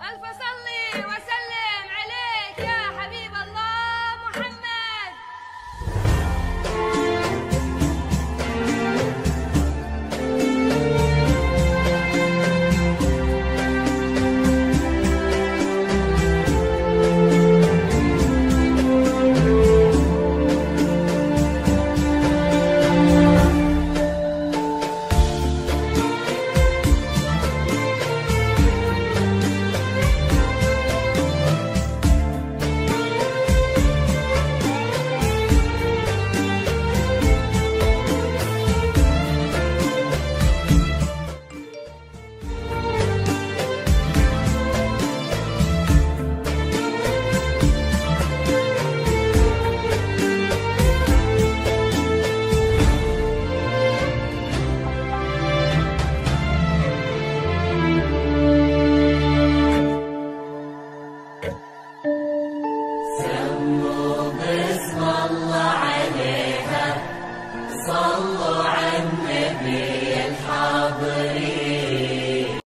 ألف صلي صلوا باسم الله عليها صلوا على النبي الحاضرين.